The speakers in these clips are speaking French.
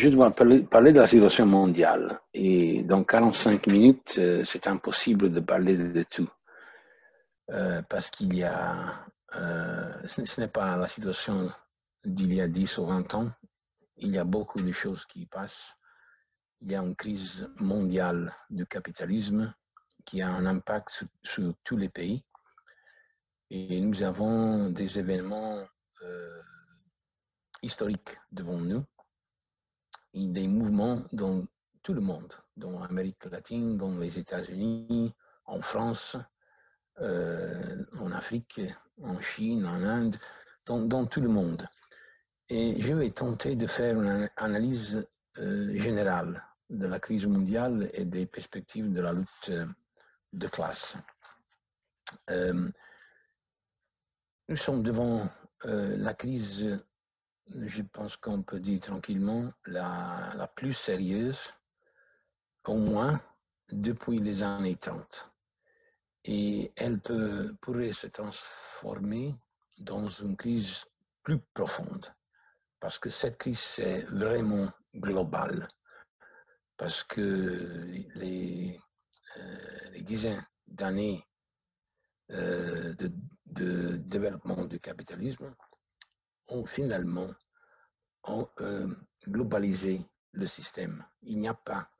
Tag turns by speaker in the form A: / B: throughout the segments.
A: je dois parler, de la situation mondiale. Et dans 45 minutes, euh, c'est impossible de parler de tout. Euh, parce qu'il y a, euh, ce n'est pas la situation d'il y a 10 ou 20 ans. Il y a beaucoup de choses qui passent. Il y a une crise mondiale du capitalisme qui a un impact sur, tous les pays. Et nous avons des événements historiques devant nous, des mouvements dans tout le monde, dans l'Amérique latine, dans les États-Unis, en France, euh, en Afrique, en Chine, en Inde, dans, tout le monde. Et je vais tenter de faire une analyse euh, générale de la crise mondiale et des perspectives de la lutte de classe. Euh, nous sommes devant euh, la crise, je pense qu'on peut dire tranquillement, la, plus sérieuse, au moins depuis les années 30. Et elle peut, pourrait se transformer dans une crise plus profonde, parce que cette crise est vraiment globale, parce que les, euh, dizaines d'années euh, de, de, développement du capitalisme ont finalement ont, euh, globalisé le système. Il n'y a pas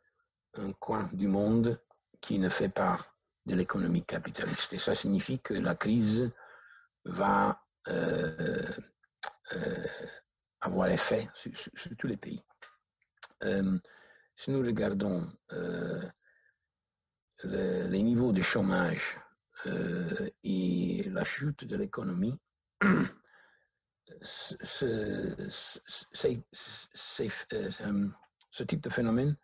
A: un coin du monde qui ne fait pas de l'économie capitaliste. Et ça signifie que la crise va euh, euh, avoir effet sur, tous les pays. Si nous regardons le, les niveaux de chômage et la chute de l'économie, ce, ce, type de phénomène,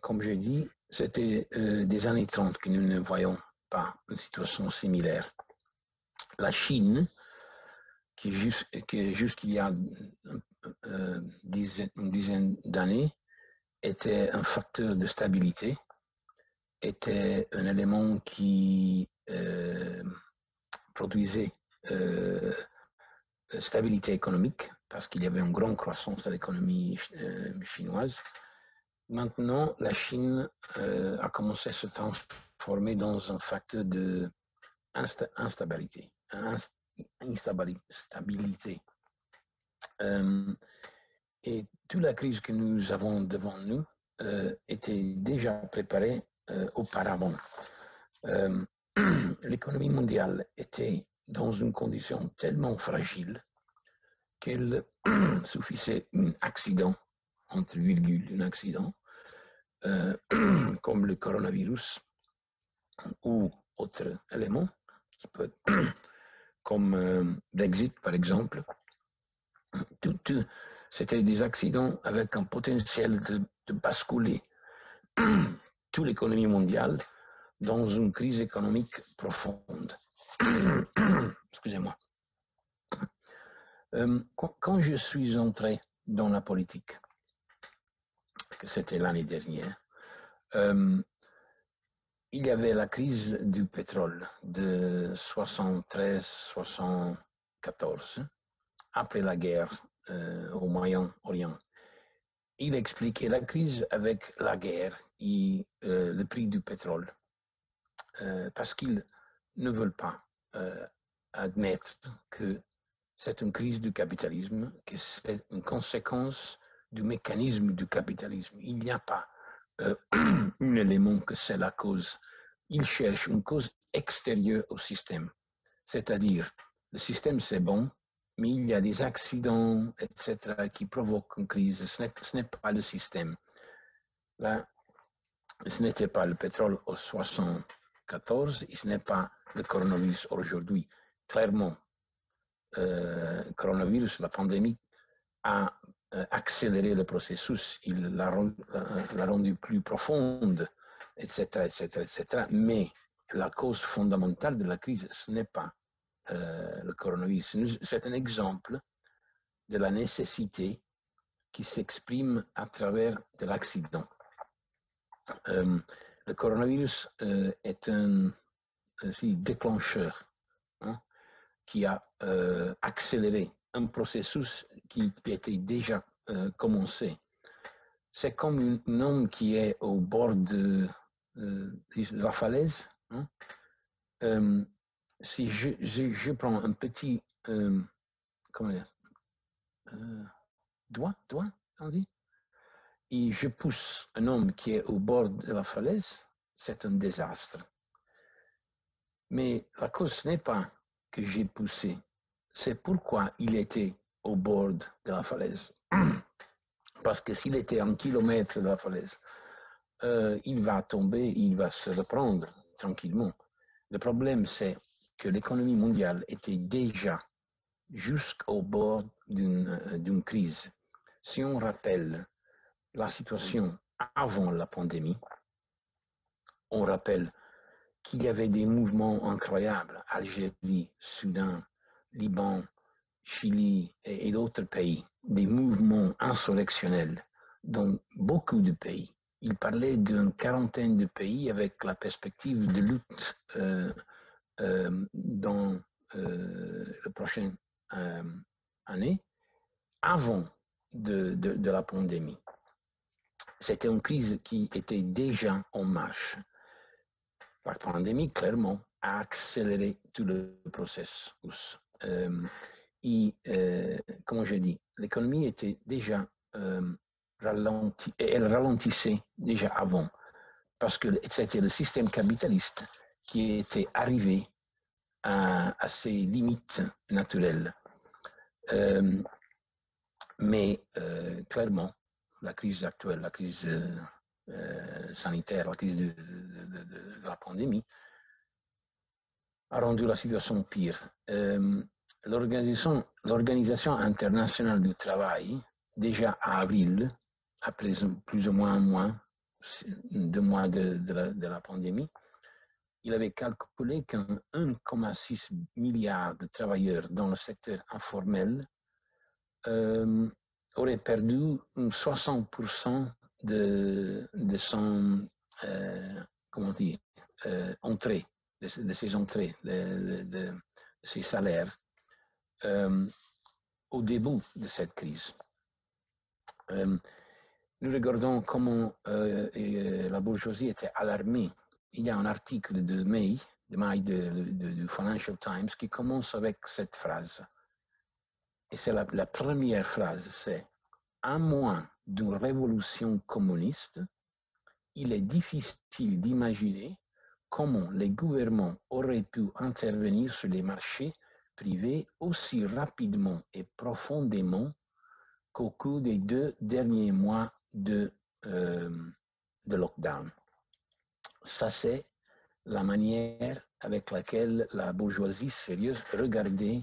A: comme j'ai dit, c'était euh, des années 30 que nous ne voyons pas une situation similaire. La Chine, qui, juste, qui jusqu'il y a euh, une dizaine d'années était un facteur de stabilité, était un élément qui euh, produisait euh, stabilité économique parce qu'il y avait une grande croissance de l'économie euh, chinoise. Maintenant, la Chine euh, a commencé à se transformer dans un facteur de insta. Euh, et toute la crise que nous avons devant nous euh, était déjà préparée auparavant. l'économie mondiale était dans une condition tellement fragile qu'il suffisait un accident, entre virgules, un accident, euh, comme le coronavirus ou autre élément, qui peut, comme euh, Brexit par exemple. C'était des accidents avec un potentiel de basculer toute l'économie mondiale dans une crise économique profonde. Excusez-moi. Euh, quand je suis entré dans la politique, que c'était l'année dernière, euh, il y avait la crise du pétrole de 73-74, après la guerre euh, au Moyen-Orient. Il expliquait la crise avec la guerre et le prix du pétrole. Parce qu'ils ne veulent pas euh, admettre que c'est une crise du capitalisme, que c'est une conséquence du mécanisme du capitalisme. Il n'y a pas euh, un élément que c'est la cause. Ils cherchent une cause extérieure au système. C'est-à-dire, le système c'est bon, mais il y a des accidents, etc., qui provoquent une crise. Ce n'est pas le système. Là, ce n'était pas le pétrole aux 60 14 et ce n'est pas le coronavirus aujourd'hui. Clairement, euh, coronavirus, la pandémie, a euh, accéléré le processus, il l'a rendu plus profonde, etc., etc., etc. Mais la cause fondamentale de la crise, ce n'est pas euh, le coronavirus. C'est un exemple de la nécessité qui s'exprime à travers de l'accident. Euh, le coronavirus euh, est un, déclencheur hein, qui a euh, accéléré un processus qui, était déjà euh, commencé c'est comme un homme qui est au bord de, la falaise. Hein. si je, je, prends un petit comment dire, doigt, doigt, on dit, et je pousse un homme qui est au bord de la falaise, c'est un désastre. Mais la cause n'est pas que j'ai poussé, c'est pourquoi il était au bord de la falaise. Parce que s'il était un kilomètre de la falaise, euh, il va tomber, il va se reprendre tranquillement. Le problème, c'est que l'économie mondiale était déjà jusqu'au bord d'une euh, crise. Si on rappelle la situation avant la pandémie, on rappelle qu'il y avait des mouvements incroyables, Algérie, Soudan, Liban, Chili et, d'autres pays, des mouvements insurrectionnels dans beaucoup de pays. Il parlait d'une quarantaine de pays avec la perspective de lutte euh, euh, dans euh, la prochaine année, avant de la pandémie. C'était une crise qui était déjà en marche. La pandémie, clairement, a accéléré tout le processus. Euh, et, euh, comme je dis, l'économie était déjà euh, ralentie, elle ralentissait déjà avant, parce que c'était le système capitaliste qui était arrivé à, ses limites naturelles. Euh, mais clairement, la crise actuelle, la crise sanitaire, la crise de, la pandémie, a rendu la situation pire. L'Organisation internationale du travail, déjà à avril, après plus ou moins un mois, deux mois de, la, pandémie, il avait calculé qu'un 1,6 milliard de travailleurs dans le secteur informel euh, aurait perdu 60% de, de son euh, comment dire, euh, entrée, de, ses entrées, de, de ses salaires euh, au début de cette crise. Nous regardons comment la bourgeoisie était alarmée. Il y a un article de mai, de mai du Financial Times qui commence avec cette phrase. Et c'est la, première phrase, c'est à moins d'une révolution communiste, il est difficile d'imaginer comment les gouvernements auraient pu intervenir sur les marchés privés aussi rapidement et profondément qu'au cours des deux derniers mois de, euh, de lockdown. Ça, c'est la manière avec laquelle la bourgeoisie sérieuse regardait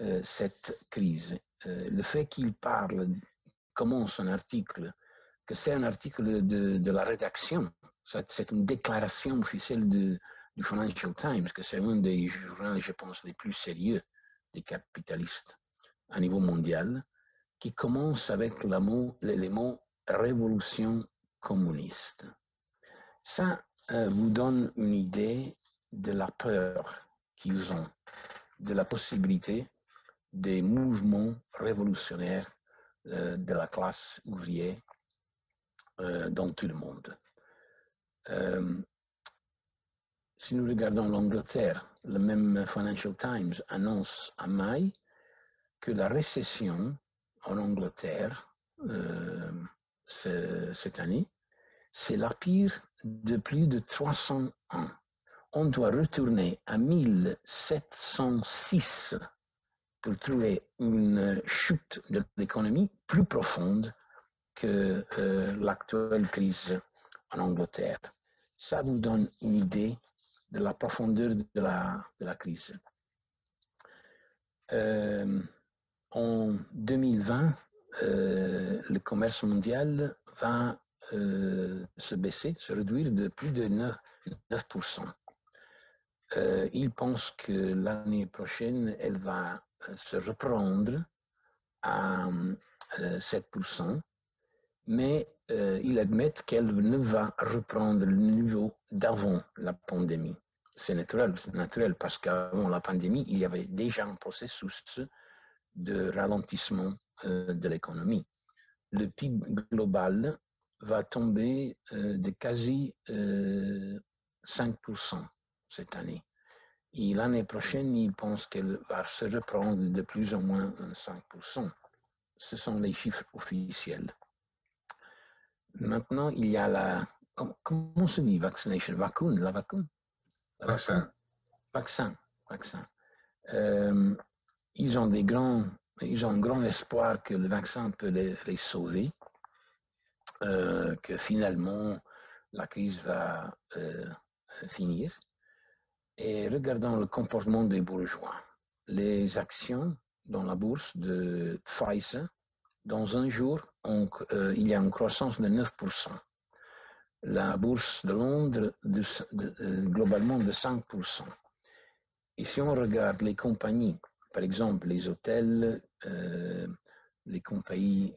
A: euh, cette crise. Euh, le fait qu'il parle, commence un article, que c'est un article de, la rédaction, c'est une déclaration officielle du Financial Times, que c'est un des journaux, je pense, les plus sérieux des capitalistes à niveau mondial, qui commence avec l'élément révolution communiste. Ça euh, vous donne une idée de la peur qu'ils ont, de la possibilité des mouvements révolutionnaires euh, de la classe ouvrière euh, dans tout le monde. Si nous regardons l'Angleterre, le même Financial Times annonce à mai que la récession en Angleterre euh, cette année, c'est la pire de plus de 300 ans. On doit retourner à 1706 pour trouver une chute de l'économie plus profonde que euh, l'actuelle crise en Angleterre. Ça vous donne une idée de la profondeur de la, crise. Euh, en 2020, euh, le commerce mondial va se baisser, se réduire de plus de 9%. 9%. il pense que l'année prochaine, elle va se reprendre à 7%, mais il admet qu'elle ne va reprendre le niveau d'avant la pandémie c'est naturel, naturel parce qu'avant la pandémie, il y avait déjà un processus de ralentissement euh, de l'économie. Le PIB global va tomber de quasi 5% cette année. Et l'année prochaine, il pense qu'elle va se reprendre de plus ou moins 5%. Ce sont les chiffres officiels. Maintenant, il y a la... Comment se dit vaccination? Vacune La
B: Vaccin.
A: Vaccin. Vaccin. Euh, ils ont des grands... Ils ont un grand espoir que le vaccin peut les, les sauver, euh, que finalement la crise va euh, finir. Et regardons le comportement des bourgeois. Les actions dans la bourse de Pfizer, dans un jour, euh, il y a une croissance de 9%. La bourse de Londres, euh, globalement, de 5%. Et si on regarde les compagnies, par exemple les hôtels, euh, les compagnies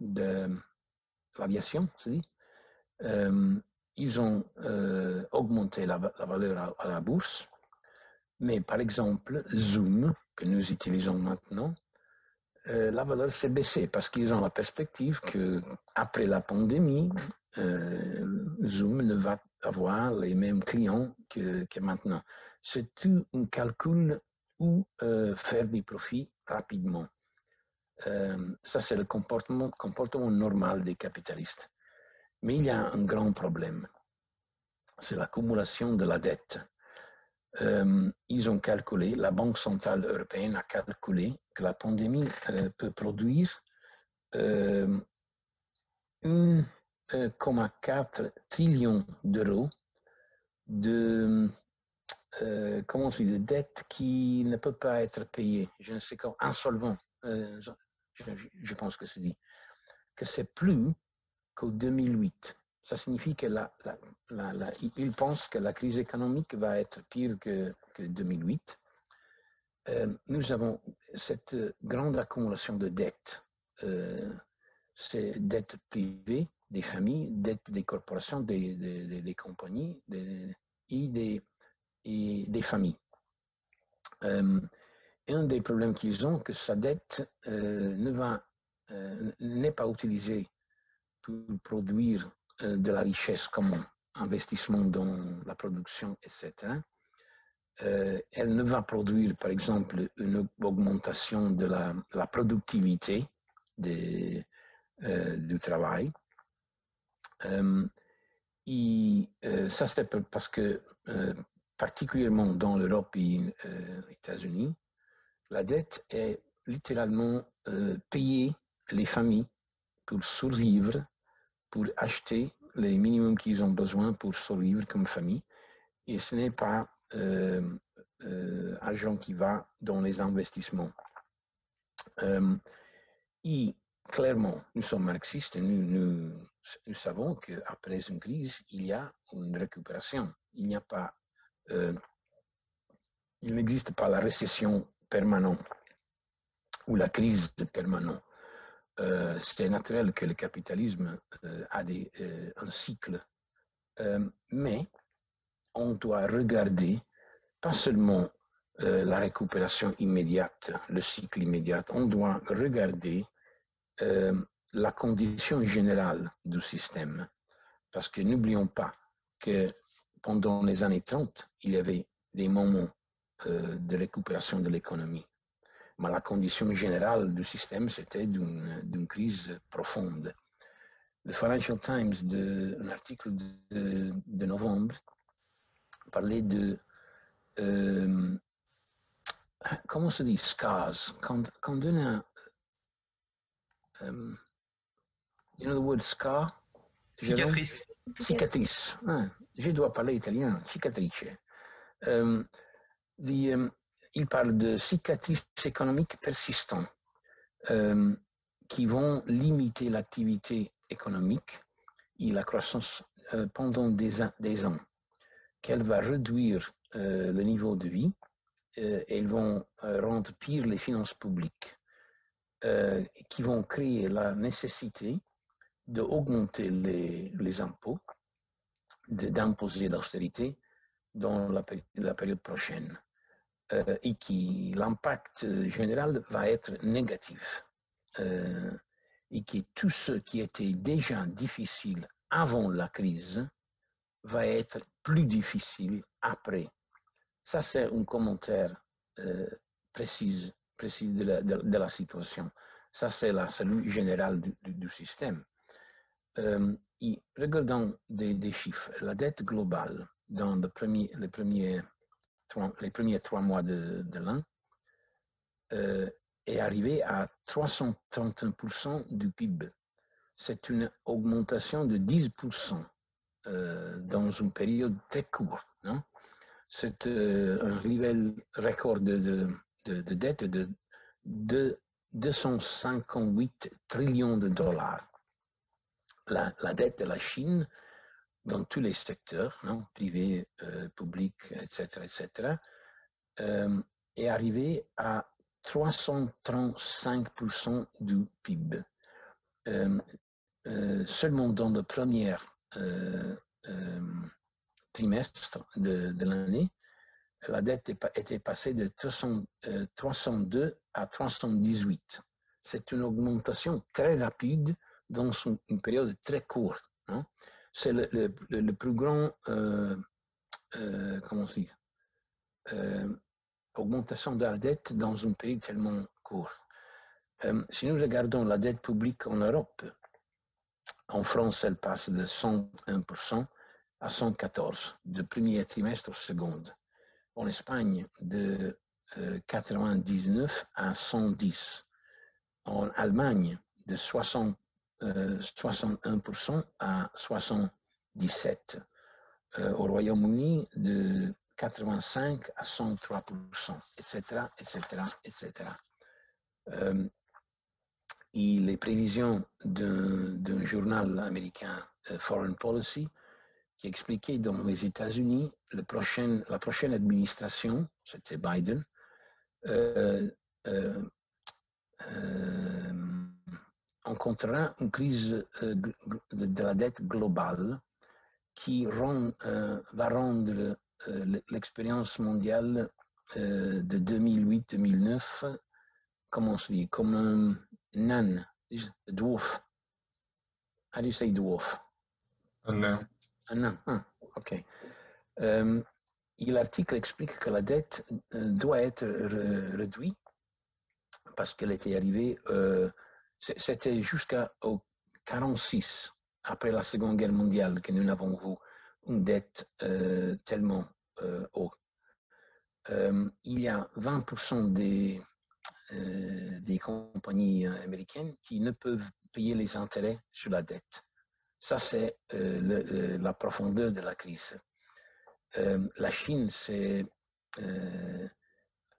A: de, l'aviation, euh, ils ont euh, augmenté la, valeur à, la bourse, mais par exemple, Zoom, que nous utilisons maintenant, euh, la valeur s'est baissée parce qu'ils ont la perspective que après la pandémie, Zoom ne va avoir les mêmes clients que maintenant. C'est tout un calcul où faire des profits rapidement. Euh, ça, c'est le comportement, normal des capitalistes. Mais il y a un grand problème. C'est l'accumulation de la dette. Euh, ils ont calculé, la Banque centrale européenne a calculé que la pandémie euh, peut produire 1,4 trillion d'euros de, comment on dit, de dette qui ne peut pas être payée. Je ne sais quoi, insolvent je, pense que se dit, que c'est plus qu'au 2008. Ça signifie que pense que la crise économique va être pire que, que 2008. Euh, nous avons cette grande accumulation de dettes. Euh, c'est dettes privées des familles, dettes des corporations, des, compagnies des, et, des, et des familles. Euh, un des problèmes qu'ils ont, que sa dette euh, euh, n'est pas utilisée pour produire euh, de la richesse comme investissement dans la production, etc. elle ne va produire, par exemple, une augmentation de la, productivité du travail. et ça, c'est parce que, particulièrement dans l'Europe et les États-Unis, la dette est littéralement euh, payer les familles pour survivre, pour acheter les minimums qu'ils ont besoin pour survivre comme famille. Et ce n'est pas euh, euh, argent qui va dans les investissements. Euh, et clairement, nous sommes marxistes et nous, nous, nous savons qu'après une crise, il y a une récupération. Il il n'existe pas la récession permanent ou la crise permanente. Euh, c'est naturel que le capitalisme euh, a des, euh, un cycle, mais on doit regarder pas seulement la récupération immédiate, le cycle immédiat, on doit regarder la condition générale du système. Parce que n'oublions pas que pendant les années 30, il y avait des moments euh, de récupération de l'économie. Mais la condition générale du système, c'était d'une crise profonde. Le Financial Times, de, un article de, de novembre, parlait de euh, comment se dit scars. Quand, quand on a um, you know the word scar?
B: Cicatrice.
A: Cicatrice. Ah, je dois parler italien. Cicatrice. Um, Um, il parle de cicatrices économiques persistantes um, qui vont limiter l'activité économique et la croissance uh, pendant des, ans, qu'elle va réduire le niveau de vie, elles vont rendre pire les finances publiques, qui vont créer la nécessité d'augmenter les, les impôts, d'imposer l'austérité dans la, période prochaine. Euh, et qui l'impact général va être négatif. Euh, et que tout ce qui était déjà difficile avant la crise va être plus difficile après. Ça, c'est un commentaire euh, précis, de, la, situation. Ça, c'est la salut générale du, système. Euh, regardons des, chiffres. La dette globale dans le premier, les premiers trois mois de, de l'an euh, est arrivée à 331% du PIB. C'est une augmentation de 10% euh, dans une période très courte. C'est euh, un nouvel record de, de, de, dette de, de 258 trillions de dollars. La, la, dette de la Chine dans tous les secteurs, privé, euh, public, etc., etc., euh, est arrivée à 335% du PIB. Euh, seulement dans le premier trimestre de, l'année, la dette était passée de 300, 302 à 318. C'est une augmentation très rapide dans une période très courte. C'est le, plus grand, euh, euh, comment on dit, euh, augmentation de la dette dans une période tellement courte. Euh, si nous regardons la dette publique en Europe, en France, elle passe de 101% à 114, du premier trimestre au second. En Espagne, de euh, 99 à 110. En Allemagne, de 60, euh, 61% à 77. Euh, au Royaume-Uni, de 85 à 103% etc., etc., etc. Euh, et les prévisions d'un journal américain, euh, Foreign Policy, qui expliquait dans les États-Unis, la prochaine administration, c'était Biden, euh, euh, euh, rencontrera une crise euh, de, la dette globale qui rend, va rendre euh, l'expérience mondiale euh, de 2008-2009, comment on se dit, comme un nain, dwarf. How do you say dwarf?
B: Un nain.
A: Un nain, ah, ok. Euh, l'article explique que la dette euh, doit être re réduite parce qu'elle était arrivée, euh, c'était jusqu'au 46, après la Seconde Guerre mondiale, que nous n'avons vu une dette euh, tellement euh, haute. Euh, il y a 20% des, des compagnies américaines qui ne peuvent payer les intérêts sur la dette. Ça, c'est la profondeur de la crise. la Chine est,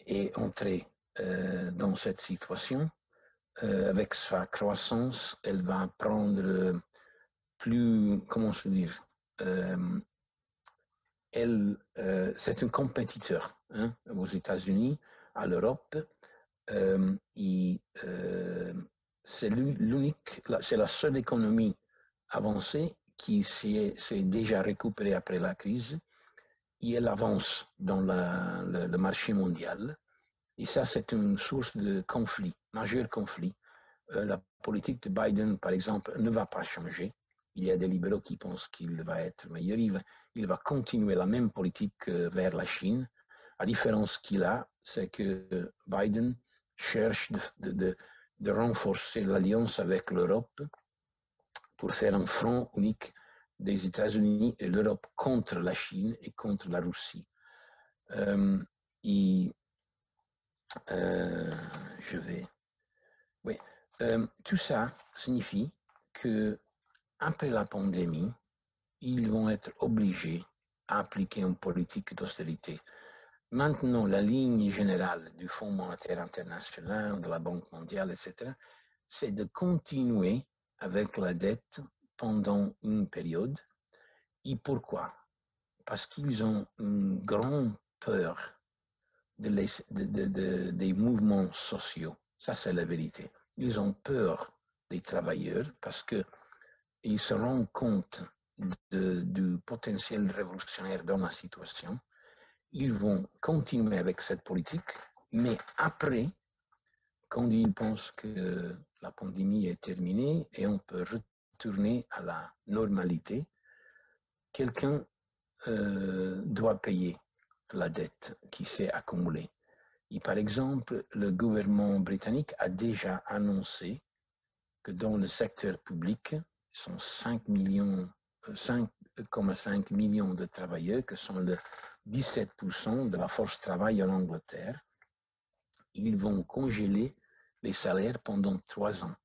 A: est entrée dans cette situation. Avec sa croissance, elle va prendre plus, comment se dire, euh, elle, euh, c'est un compétiteur hein, aux États-Unis, à l'Europe, euh, c'est l'unique, c'est la seule économie avancée qui s'est déjà récupérée après la crise. Et elle avance dans le, marché mondial. Et ça, c'est une source de conflit, majeur conflit. Euh, la politique de Biden, par exemple, ne va pas changer. Il y a des libéraux qui pensent qu'il va être meilleur. Il va, il va, continuer la même politique euh, vers la Chine. La différence qu'il a, c'est que Biden cherche de, de, de renforcer l'alliance avec l'Europe pour faire un front unique des États-Unis et l'Europe contre la Chine et contre la Russie. Euh, et euh, je vais. Oui. Euh, tout ça signifie que après la pandémie, ils vont être obligés à appliquer une politique d'austérité. Maintenant, la ligne générale du Fonds monétaire international, de la Banque mondiale, etc., c'est de continuer avec la dette pendant une période. Et pourquoi? Parce qu'ils ont une grande peur des mouvements sociaux. Ça, c'est la vérité. Ils ont peur des travailleurs parce que ils se rendent compte du potentiel révolutionnaire dans la situation ils vont continuer avec cette politique, mais après, quand ils pensent que la pandémie est terminée et on peut retourner à la normalité, quelqu'un euh, doit payer la dette qui s'est accumulée. Et par exemple, le gouvernement britannique a déjà annoncé que dans le secteur public, sont 5 millions, 5,5 millions de travailleurs, que sont le 17% de la force travail en Angleterre. Ils vont congeler les salaires pendant trois ans.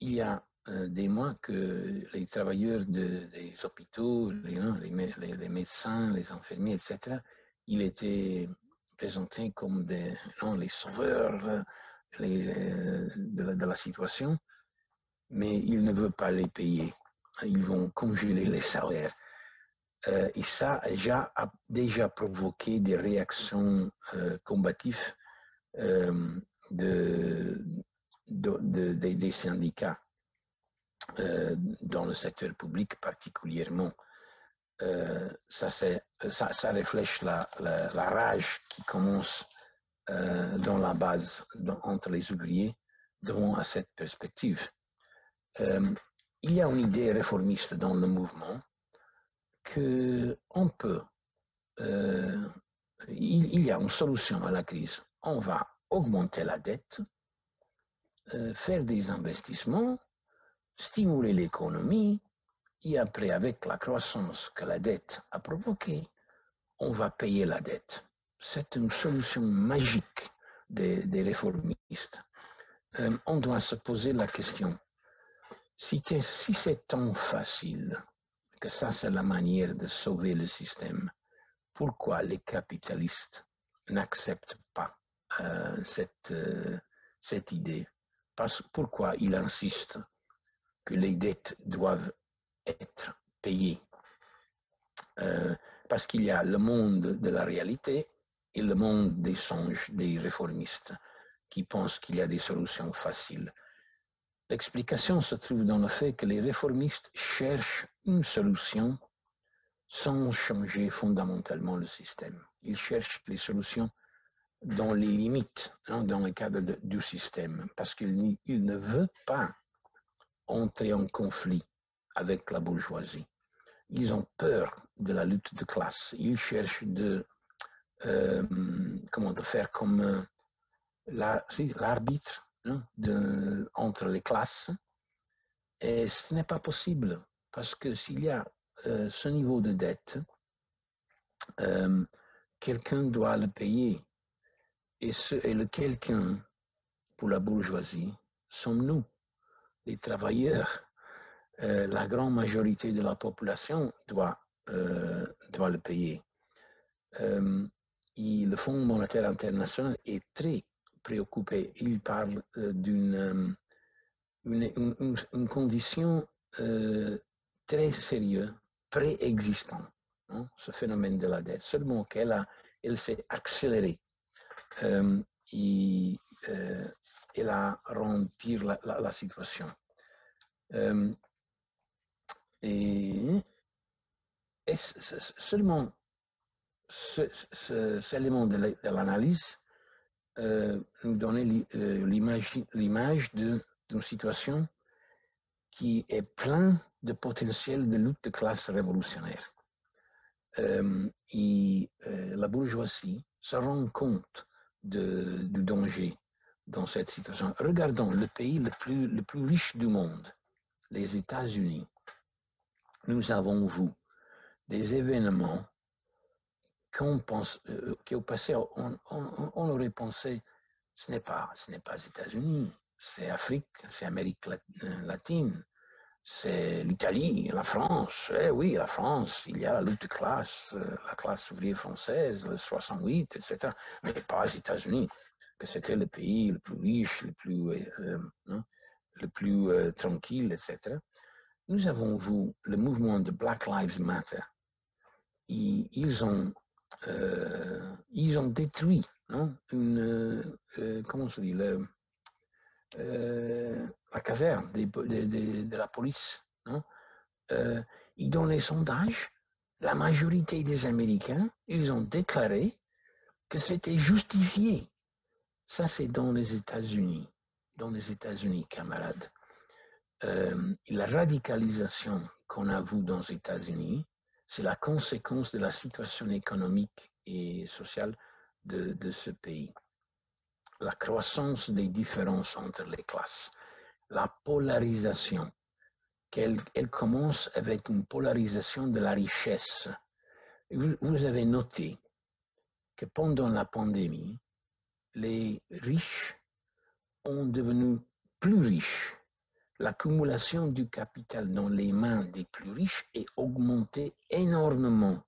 A: Il y a euh, des mois que les travailleurs des hôpitaux, les, hein, les, médecins, les infirmiers, etc., ils étaient présentés comme des, les sauveurs les, euh, de, la, situation, mais ils ne veulent pas les payer. Ils vont congeler les salaires. Euh, et ça a déjà, a déjà provoqué des réactions combatives de, des syndicats euh, dans le secteur public particulièrement. Euh, ça, ça, la, rage qui commence euh, dans la base entre les ouvriers devant cette perspective. il y a une idée réformiste dans le mouvement que on peut, il, y a une solution à la crise. On va augmenter la dette, euh, faire des investissements, stimuler l'économie, et après, avec la croissance que la dette a provoquée, on va payer la dette. C'est une solution magique des, réformistes. Euh, on doit se poser la question, si, si c'est tant facile que ça c'est la manière de sauver le système, pourquoi les capitalistes n'acceptent pas euh, cette, euh, cette idée? Pourquoi il insiste que les dettes doivent être payées euh, Parce qu'il y a le monde de la réalité et le monde des songes des réformistes qui pensent qu'il y a des solutions faciles. L'explication se trouve dans le fait que les réformistes cherchent une solution sans changer fondamentalement le système. Ils cherchent les solutions dans les limites, hein, dans le cadre du système, parce qu'il ne veut pas entrer en conflit avec la bourgeoisie. Ils ont peur de la lutte de classe. Ils cherchent de, euh, comment, de faire comme euh, l'arbitre hein, entre les classes. Et ce n'est pas possible, parce que s'il y a euh, ce niveau de dette, quelqu'un doit le payer et, et le quelqu'un pour la bourgeoisie sommes nous, les travailleurs. Euh, la grande majorité de la population doit, euh, doit le payer. Euh, le Fonds monétaire international est très préoccupé. Il parle d'une une, condition très sérieuse, préexistante, hein, ce phénomène de la dette, seulement qu'elle elle s'est accélérée et, elle a rendu pire la, situation. Euh, et, seulement cet élément de l'analyse nous donnait l'image d'une situation qui est pleine de potentiel de lutte de classe révolutionnaire. et la bourgeoisie se rend compte du danger dans cette situation. Regardons le pays le plus riche du monde, les États-Unis. Nous avons vu des événements euh, qui au passé, on, aurait pensé, ce n'est pas, ce n'est pas États-Unis, c'est Afrique, c'est Amérique euh, latine, c'est l'Italie, la France. Eh oui, la France, il y a la lutte de classe, euh, la classe ouvrière française, le 68, etc. Mais pas les États-Unis, que c'était le pays le plus riche, le plus, hein, le plus tranquille, etc. Nous avons vu le mouvement de Black Lives Matter. ils, ont, ils ont détruit hein, une, comment se dit, le, la caserne de, la police. Euh, et dans les sondages, la majorité des Américains, ils ont déclaré que c'était justifié. Ça, c'est dans les États-Unis. Dans les États-Unis, camarades. Euh, la radicalisation qu'on a vue dans les États-Unis, c'est la conséquence de la situation économique et sociale de, ce pays. La croissance des différences entre les classes, la polarisation, elle commence avec une polarisation de la richesse. Vous, vous avez noté que pendant la pandémie, les riches ont devenu plus riches. L'accumulation du capital dans les mains des plus riches est augmentée énormément.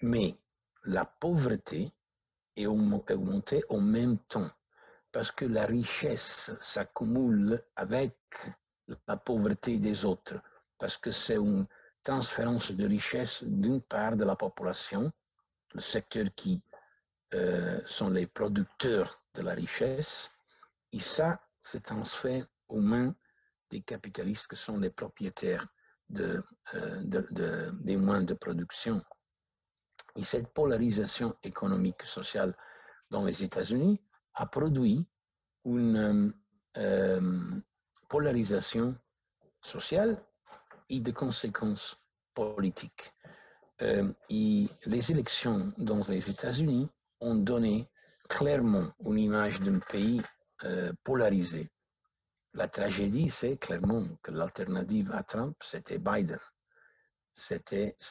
A: Mais la pauvreté est augmentée en même temps parce que la richesse s'accumule avec la pauvreté des autres, parce que c'est une transférence de richesse d'une part de la population, le secteur qui euh, sont les producteurs de la richesse, et ça se transfère aux mains des capitalistes qui sont les propriétaires euh, de, de, des moyens de production. Et cette polarisation économique et sociale dans les États-Unis a produit une euh, polarisation sociale et de conséquences politiques. Euh, et les élections dans les États-Unis ont donné clairement une image d'un pays euh, polarisé. La tragédie, c'est clairement que l'alternative à Trump, c'était Biden. Ce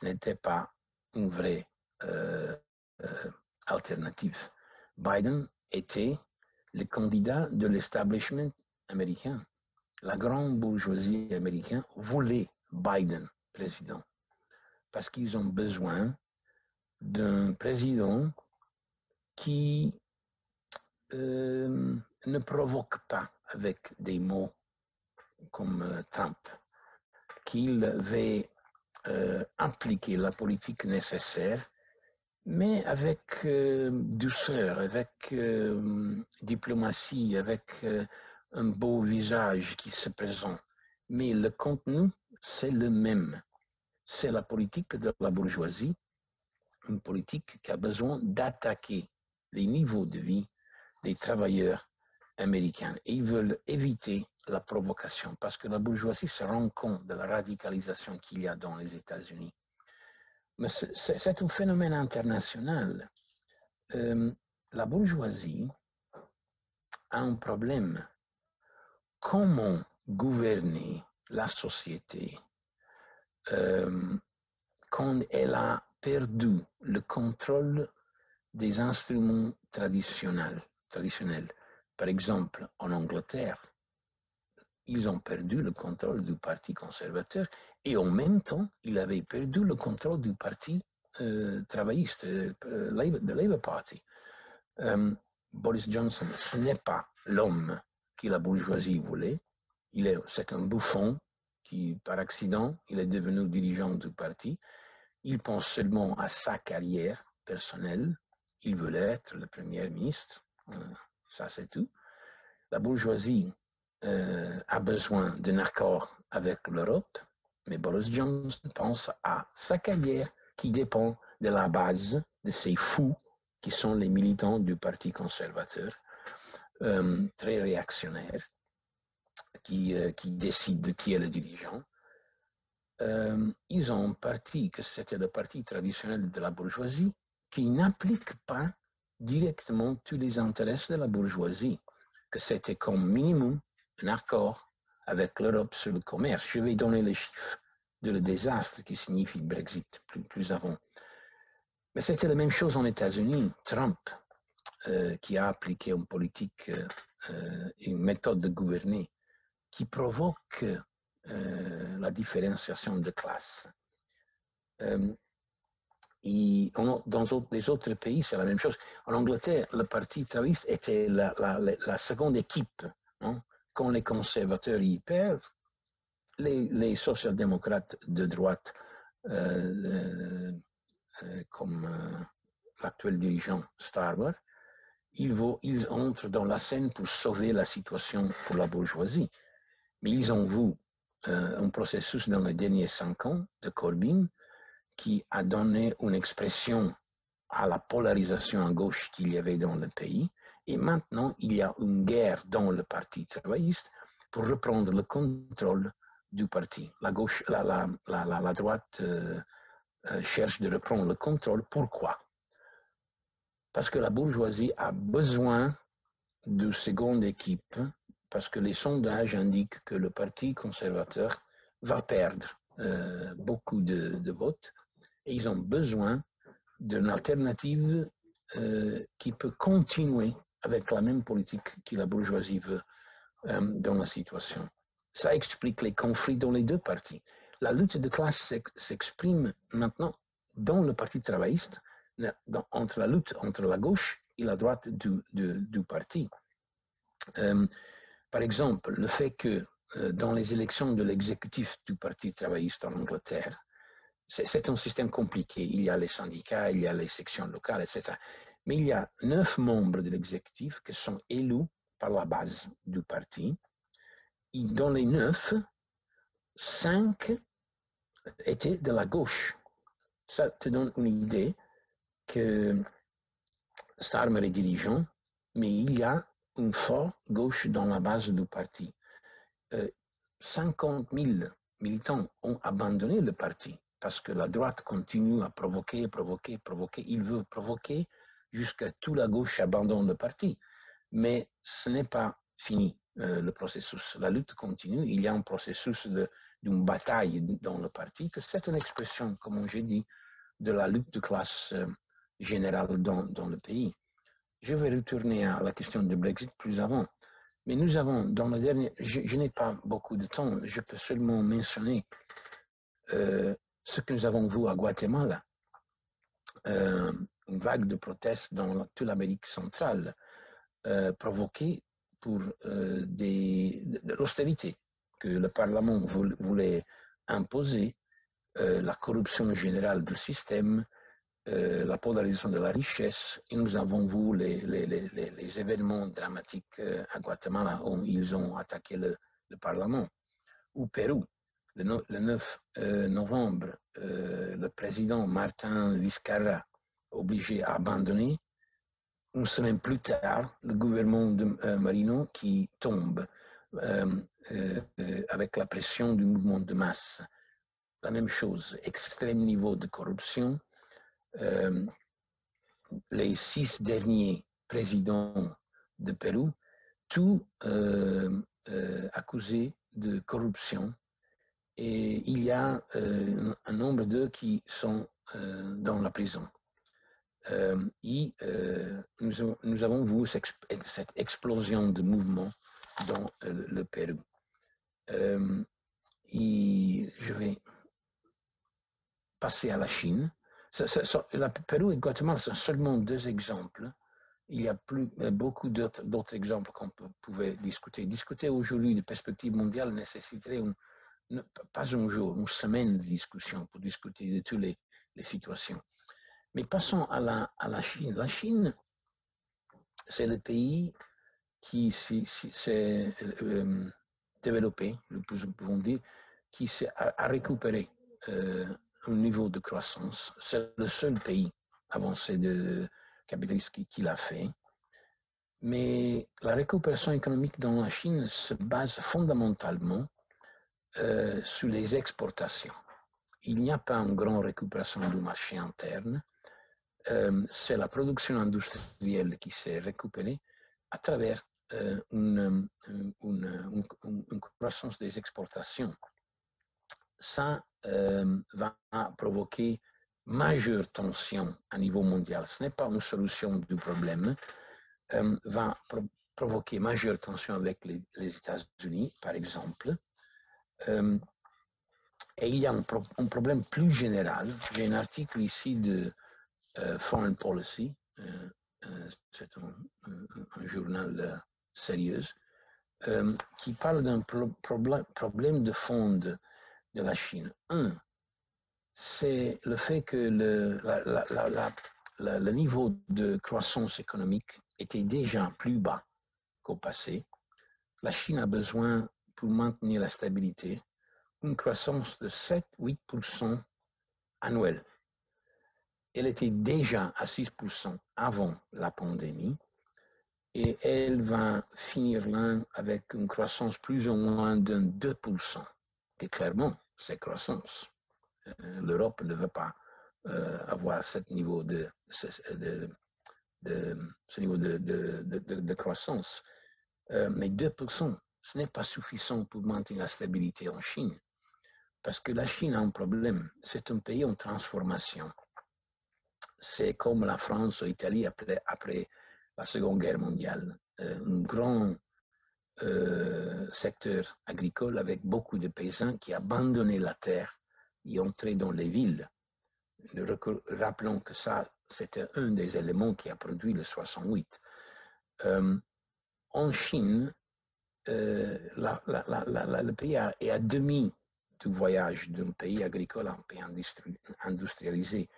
A: n'était pas une vraie euh, euh, alternative. Biden était le candidat de l'establishment américain. La grande bourgeoisie américaine voulait Biden président parce qu'ils ont besoin d'un président qui euh, ne provoque pas avec des mots comme euh, Trump, qu'il veut euh, appliquer la politique nécessaire, mais avec euh, douceur, avec diplomatie, avec un beau visage qui se présente. Mais le contenu, c'est le même. C'est la politique de la bourgeoisie, une politique qui a besoin d'attaquer les niveaux de vie des travailleurs américains. Et ils veulent éviter la provocation parce que la bourgeoisie se rend compte de la radicalisation qu'il y a dans les États-Unis. Mais c'est un phénomène international. Euh, la bourgeoisie a un problème. Comment gouverner la société euh, quand elle a perdu le contrôle des instruments traditionnels. traditionnels? Par exemple, en Angleterre, ils ont perdu le contrôle du Parti conservateur et en même temps, ils avaient perdu le contrôle du Parti euh, travailliste, euh, de Labour Party. Euh, Boris Johnson, ce n'est pas l'homme que la bourgeoisie voulait. Il est, c'est un bouffon qui, par accident, il est devenu dirigeant du parti. Il pense seulement à sa carrière personnelle. Il veut être le premier ministre. Ça, c'est tout. La bourgeoisie euh, a besoin d'un accord avec l'Europe, mais Boris Johnson pense à sa carrière qui dépend de la base de ces fous qui sont les militants du Parti conservateur, euh, très réactionnaires, qui, euh, qui décident qui est le dirigeant. Euh, ils ont parti que c'était le parti traditionnel de la bourgeoisie qui n'applique pas directement tous les intérêts de la bourgeoisie, que c'était comme minimum un accord avec l'Europe sur le commerce. Je vais donner les chiffres de le désastre qui signifie Brexit plus, plus avant. Mais c'était la même chose en États-Unis. Trump, euh, qui a appliqué une politique, euh, une méthode de gouverner qui provoque euh, la différenciation de classe. Dans les autres pays, c'est la même chose. En Angleterre, le Parti travailliste était la, seconde équipe. Quand les conservateurs y perdent, les, les social-démocrates de droite, euh, euh, comme euh, l'actuel dirigeant Starmer, ils, ils entrent dans la scène pour sauver la situation pour la bourgeoisie. Mais ils ont vu un processus dans les derniers cinq ans de Corbyn qui a donné une expression à la polarisation à gauche qu'il y avait dans le pays. Et maintenant, il y a une guerre dans le Parti travailliste pour reprendre le contrôle du parti. La, gauche, la, la, la, la droite euh, euh, cherche de reprendre le contrôle. Pourquoi? Parce que la bourgeoisie a besoin de seconde équipe, parce que les sondages indiquent que le Parti conservateur va perdre euh, beaucoup de, de, votes ils ont besoin d'une alternative euh, qui peut continuer avec la même politique que la bourgeoisie veut euh, dans la situation. Ça explique les conflits dans les deux partis. La lutte de classe s'exprime maintenant dans le Parti travailliste, entre la lutte entre la gauche et la droite du, parti. Euh, par exemple, le fait que dans les élections de l'exécutif du Parti travailliste en Angleterre, c'est un système compliqué. Il y a les syndicats, il y a les sections locales, etc. Mais il y a neuf membres de l'exécutif qui sont élus par la base du parti. Et dans les neuf, cinq étaient de la gauche. Ça te donne une idée que Starmer est dirigeant, mais il y a une forte gauche dans la base du parti. Euh, 50 000 militants ont abandonné le parti parce que la droite continue à provoquer, provoquer, provoquer. Il veut provoquer jusqu'à toute la gauche abandonne le parti. Mais ce n'est pas fini, euh, le processus. La lutte continue. Il y a un processus d'une bataille dans le parti, que c'est une expression, comme j'ai dit, de la lutte de classe euh, générale dans, dans, le pays. Je vais retourner à la question du Brexit plus avant. Mais nous avons, dans le dernier, je, je n'ai pas beaucoup de temps, je peux seulement mentionner euh, ce que nous avons vu à Guatemala, euh, une vague de protestes dans toute l'Amérique centrale, euh, provoquée pour euh, de l'austérité que le Parlement voulait imposer, euh, la corruption générale du système, la polarisation de la richesse. Et nous avons vu les, événements dramatiques à Guatemala où ils ont attaqué le, le Parlement. Au Pérou, le, no, le 9 euh, novembre, euh, le président Martin Vizcarra obligé à abandonner. Une semaine plus tard, le gouvernement de euh, Marino qui tombe avec la pression du mouvement de masse. La même chose, extrême niveau de corruption. les six derniers présidents de Pérou, tous accusés de corruption et il y a euh, un nombre d'eux qui sont euh, dans la prison. Euh, et nous, nous, avons vu cette, explosion de mouvement dans le Pérou. et je vais passer à la Chine. Ça, Pérou et Guatemala sont seulement deux exemples. Il y a plus, beaucoup d'autres exemples qu'on pouvait discuter. Discuter aujourd'hui de perspective mondiale nécessiterait pas un jour, une semaine de discussion pour discuter de toutes les, situations. Mais passons à la, Chine. La Chine, c'est le pays qui s'est euh, développé, nous pouvons dire, qui a, récupéré euh, un niveau de croissance. C'est le seul pays avancé de capitaliste qui l'a fait. Mais la récupération économique dans la Chine se base fondamentalement euh, sur les exportations. Il n'y a pas une grande récupération du marché interne. Euh, c'est la production industrielle qui s'est récupérée à travers euh, une, une, une, une, croissance des exportations. Ça euh, va provoquer majeure tension à niveau mondial. Ce n'est pas une solution du problème. Euh, va pro provoquer majeure tension avec les, les États-Unis, par exemple. Euh, et il y a un, pro un, problème plus général. J'ai un article ici de euh, Foreign Policy, euh, c'est un, journal sérieux, qui parle d'un pro problème de fond de, la Chine. Un, c'est le fait que le, le niveau de croissance économique était déjà plus bas qu'au passé. La Chine a besoin pour maintenir la stabilité, une croissance de 7-8% annuelle. Elle était déjà à 6% avant la pandémie et elle va finir là avec une croissance plus ou moins d'un 2%. Et clairement, c'est croissance. Euh, L'Europe ne veut pas euh, avoir ce niveau de, de, de croissance. Euh, mais 2%, ce n'est pas suffisant pour maintenir la stabilité en Chine. Parce que la Chine a un problème. C'est un pays en transformation. C'est comme la France ou l'Italie après, la Seconde Guerre mondiale. Euh, un grand euh, secteur agricole avec beaucoup de paysans qui abandonnaient la terre et entraient dans les villes. Rappelons que ça, c'était un des éléments qui a produit le 68. Euh, en Chine, le pays est à demi du voyage d'un pays agricole à un pays industrialisé.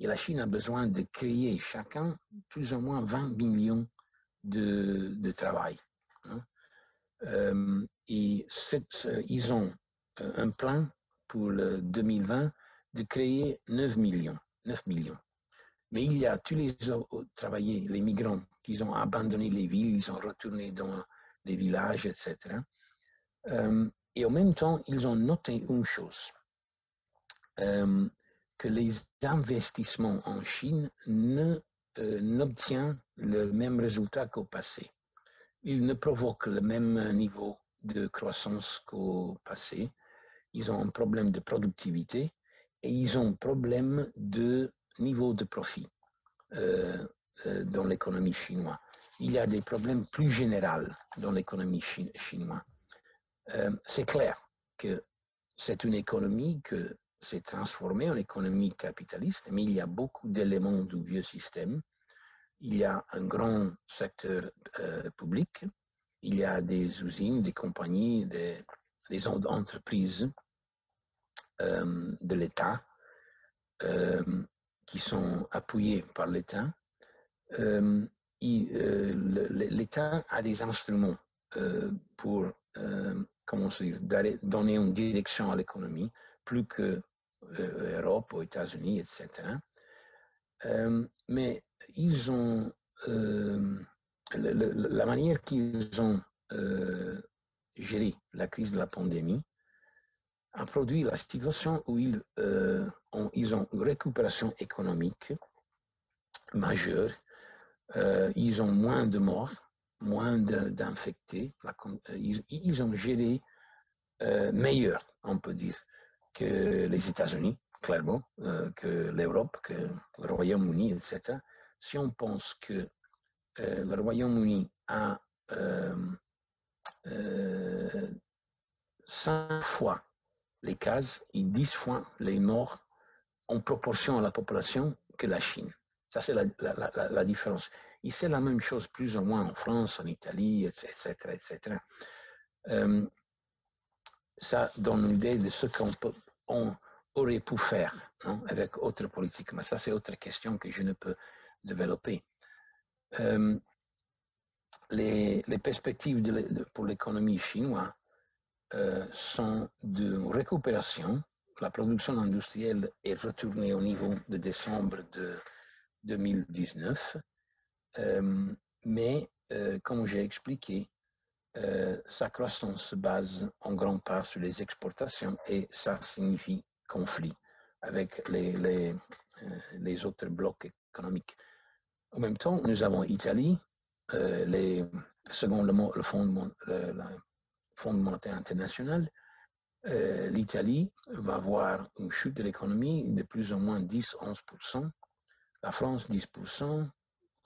A: Et la Chine a besoin de créer chacun plus ou moins 20 millions de, de travail. Hein. Euh, et ils ont euh, un plan pour le 2020 de créer 9 millions. 9 millions. Mais il y a tous les travailleurs, les migrants, qui ont abandonné les villes, ils ont retourné dans les villages, etc. Euh, et en même temps, ils ont noté une chose que les investissements en Chine ne euh, n'obtiennent le même résultat qu'au passé. Ils ne provoquent le même niveau de croissance qu'au passé. Ils ont un problème de productivité et ils ont un problème de niveau de profit euh, euh, dans l'économie chinoise. Il y a des problèmes plus généraux dans l'économie chinoise. c'est clair que c'est une économie que s'est transformé en économie capitaliste, mais il y a beaucoup d'éléments du vieux système. Il y a un grand secteur euh, public, il y a des usines, des compagnies, des, entreprises euh, de l'État euh, qui sont appuyées par l'État. L'État a des instruments pour comment dire, donner une direction à l'économie plus que euh, Europe, aux États-Unis, etc. Euh, mais ils ont euh, la manière qu'ils ont géré la crise de la pandémie a produit la situation où ils ont une récupération économique majeure, ils ont moins de morts, moins d'infectés, ils, ils, ont géré meilleur, on peut dire que les États-Unis, clairement, euh, que l'Europe, que le Royaume-Uni, etc. Si on pense que euh, le Royaume-Uni a euh, cinq fois les cas et dix fois les morts en proportion à la population que la Chine. Ça, c'est la, différence. Et c'est la même chose plus ou moins en France, en Italie, etc. etc ça donne une idée de ce qu'on aurait pu faire avec autre politique. Mais ça, c'est autre question que je ne peux développer. Euh, les, perspectives pour l'économie chinoise euh, sont de récupération. La production industrielle est retournée au niveau de décembre de 2019. Euh, mais, comme j'ai expliqué, euh, sa croissance se base en grande part sur les exportations et ça signifie conflit avec les, euh, autres blocs économiques. En même temps, nous avons l'Italie, euh, les, selon le, le, Fonds, le, Fonds monétaire international, l'Italie va avoir une chute de l'économie de plus ou moins 10-11%, la France 10%,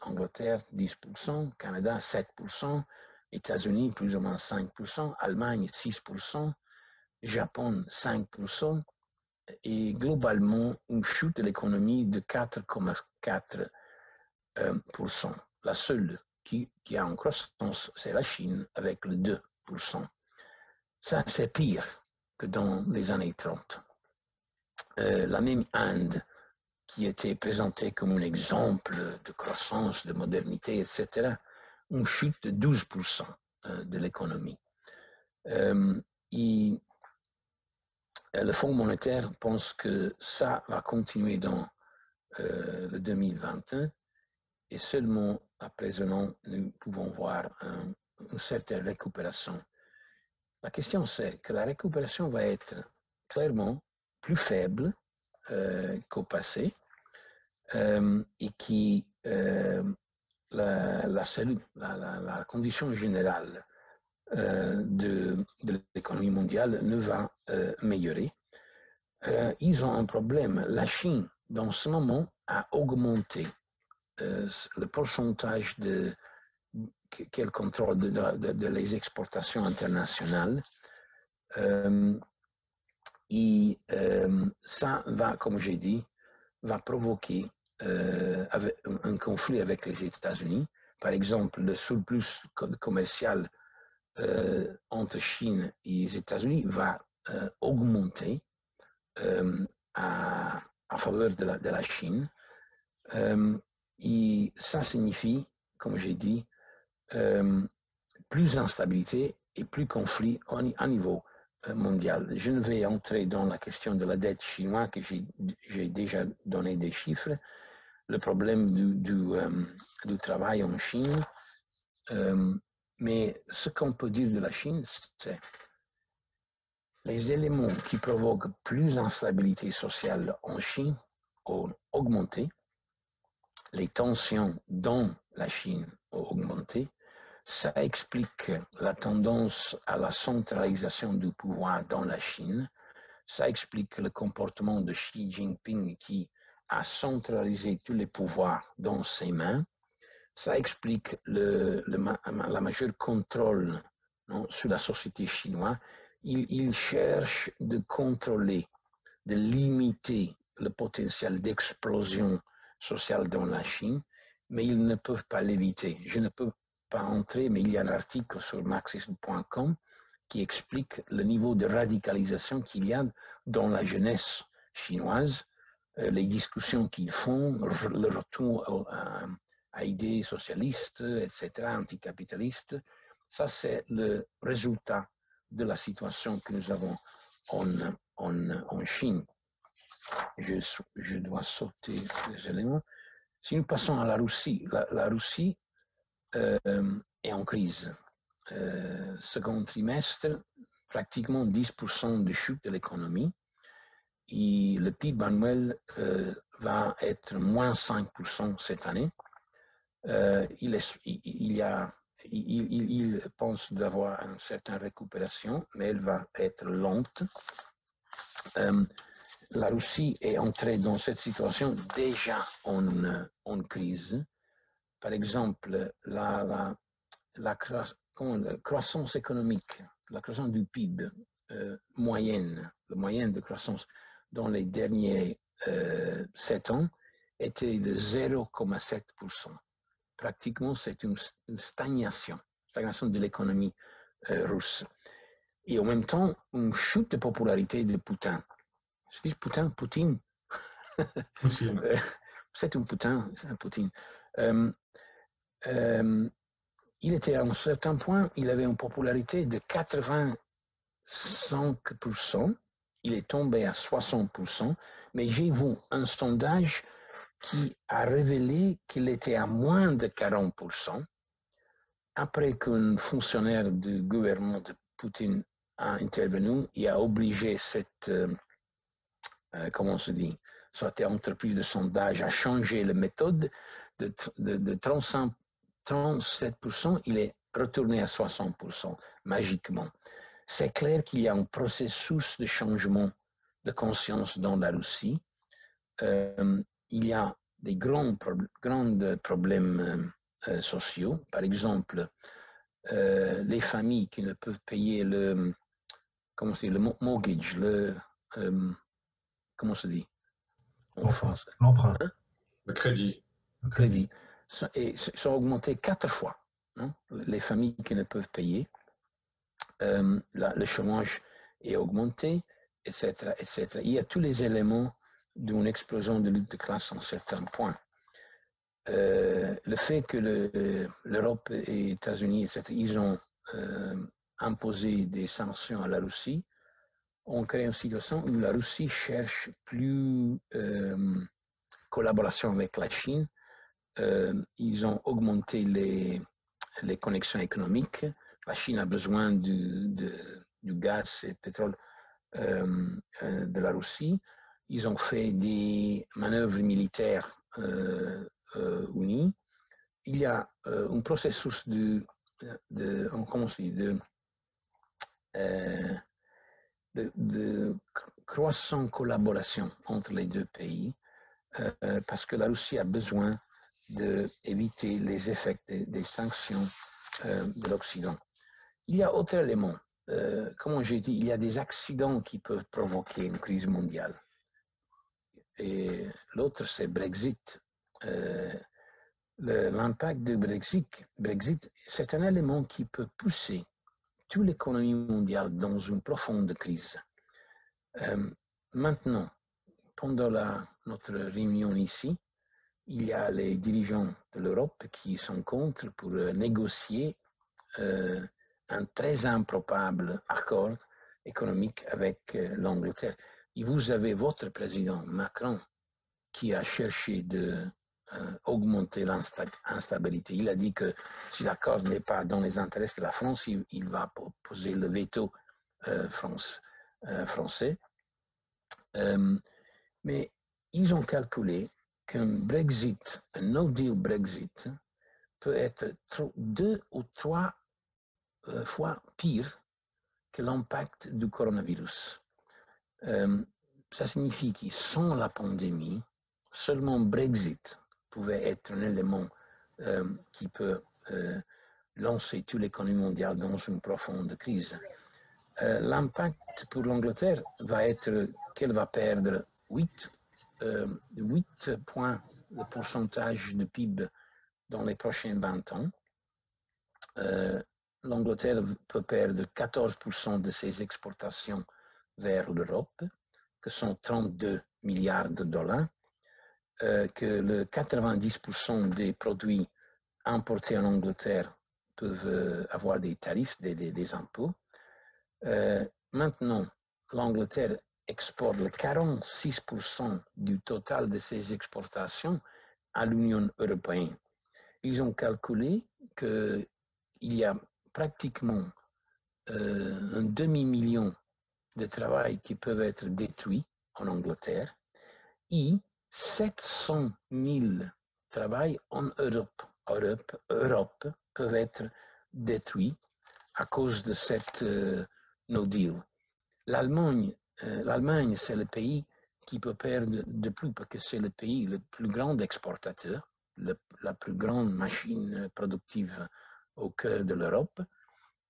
A: Angleterre 10%, Canada 7%, États-Unis, plus ou moins 5%, Allemagne, 6%, Japon, 5%, et globalement une chute de l'économie de 4,4%. Euh, la seule qui, qui, a en croissance, c'est la Chine avec le 2%. Ça, c'est pire que dans les années 30. Euh, la même Inde, qui était présentée comme un exemple de croissance, de modernité, etc., une chute de 12% euh, de l'économie. Euh, le Fonds monétaire pense que ça va continuer dans le 2021 et seulement à présent nous pouvons voir une certaine récupération. La question c'est que la récupération va être clairement plus faible euh, qu'au passé euh, et qui euh, la, la, condition générale de, de l'économie mondiale ne va améliorer. ils ont un problème. La Chine, dans ce moment, a augmenté le pourcentage de qu'elle contrôle de, de, les exportations internationales. Et euh, ça va, comme j'ai dit, va provoquer euh, un conflit avec les États-Unis. Par exemple, le surplus commercial euh, entre Chine et les États-Unis va augmenter à, faveur de la, de la Chine. et ça signifie, comme j'ai dit, plus d'instabilité et plus conflit à niveau euh, mondiale. Je ne vais entrer dans la question de la dette chinoise que j'ai déjà donné des chiffres. Le problème du, euh, travail en Chine. Euh, mais ce qu'on peut dire de la Chine, c'est les éléments qui provoquent plus d'instabilité sociale en Chine ont augmenté, les tensions dans la Chine ont augmenté, ça explique la tendance à la centralisation du pouvoir dans la Chine. Ça explique le comportement de Xi Jinping qui a centralisé tous les pouvoirs dans ses mains. Ça explique le, la majeure contrôle sur la société chinoise. Il, il cherche de contrôler, de limiter le potentiel d'explosion sociale dans la Chine, mais ils ne peuvent pas l'éviter. Je ne peux pas entrer, mais il y a un article sur marxisme.com qui explique le niveau de radicalisation qu'il y a dans la jeunesse chinoise, euh, les discussions qu'ils font, le retour à, idées socialistes, etc., anticapitalistes. Ça, c'est le résultat de la situation que nous avons en, en, en Chine. Je, je, dois sauter les éléments. Si nous passons à la Russie, la, Russie est en crise. Euh, second trimestre, pratiquement 10% de chute de l'économie le PIB annuel euh, va être moins 5% cette année. il, est, il, y a, il, pense d'avoir une certaine récupération, mais elle va être lente. la Russie est entrée dans cette situation déjà en, en crise par exemple, la, la, la, croissance économique, la croissance du PIB euh, moyenne, le moyenne de croissance dans les derniers euh, sept ans était de 0,7%. Pratiquement, c'est une, stagnation, stagnation de l'économie euh, russe. Et en même temps, une chute de popularité de Poutine. Je dis Poutine, Poutine. c'est un Poutine, c'est un Poutine. Euh, il était à un certain point, il avait une popularité de 85%, il est tombé à 60%, mais j'ai vu un sondage qui a révélé qu'il était à moins de 40% après qu'un fonctionnaire du gouvernement de Poutine a intervenu et a obligé cette, euh, euh, comment on se dit, cette entreprise de sondage à changer la méthode de, de, de 35 37%, il est retourné à 60% magiquement. C'est clair qu'il y a un processus de changement de conscience dans la Russie. Euh, il y a des grands, grands problèmes euh, sociaux. Par exemple, euh, les familles qui ne peuvent payer le, comment se dit, le mortgage, le, comment se dit
B: en France L'emprunt. Hein? Le crédit.
A: Crédit et sont augmentés quatre fois. Hein, les familles qui ne peuvent payer, euh, le chômage est augmenté, etc., etc. Il y a tous les éléments d'une explosion de lutte de classe en certains points. Euh, le fait que l'Europe et les États-Unis, etc., ils ont euh, imposé des sanctions à la Russie on crée une situation où la Russie cherche plus collaboration avec la Chine. Euh, ils ont augmenté les, les connexions économiques. La Chine a besoin du, du gaz et pétrole euh, de la Russie. Ils ont fait des manœuvres militaires unies. Il y a un processus de, de, comment de de, de collaboration entre les deux pays euh, parce que la Russie a besoin d'éviter les effets des, sanctions euh, de l'Occident. Il y a autre élément. Euh, comme j'ai dit, il y a des accidents qui peuvent provoquer une crise mondiale. Et l'autre, c'est Brexit. L'impact du Brexit, Brexit c'est un élément qui peut pousser toute l'économie mondiale dans une profonde crise. Euh, maintenant, pendant notre réunion ici, il y a les dirigeants de l'Europe qui sont contre pour euh, négocier euh, un très improbable accord économique avec l'Angleterre. Et vous avez votre président Macron qui a cherché de euh, augmenter l'instabilité. Il a dit que si l'accord n'est pas dans les intérêts de la France, il, va poser le veto euh, France, euh, français. mais ils ont calculé qu'un Brexit, un no deal Brexit, peut être deux ou trois fois pire que l'impact du coronavirus. ça signifie que sans la pandémie, seulement Brexit pouvait être un élément euh, qui peut euh, lancer toute l'économie mondiale dans une profonde crise. Euh, l'impact pour l'Angleterre va être qu'elle va perdre 8, 8 points de pourcentage de PIB dans les prochains 20 ans. L'Angleterre peut perdre 14% de ses exportations vers l'Europe, que sont 32 milliards de dollars. Euh, que le 90% des produits importés en Angleterre peuvent euh, avoir des tarifs, des, des, impôts. Euh, maintenant, l'Angleterre exporte le 46% du total de ses exportations à l'Union européenne. Ils ont calculé qu'il y a pratiquement un demi-million de travail qui peuvent être détruits en Angleterre et 700 000 travail en Europe, Europe, Europe peuvent être détruits à cause de cette euh, no deal. L'Allemagne, euh, l'Allemagne, c'est le pays qui peut perdre de plus parce que c'est le pays le plus grand exportateur, la plus grande machine productive au cœur de l'Europe.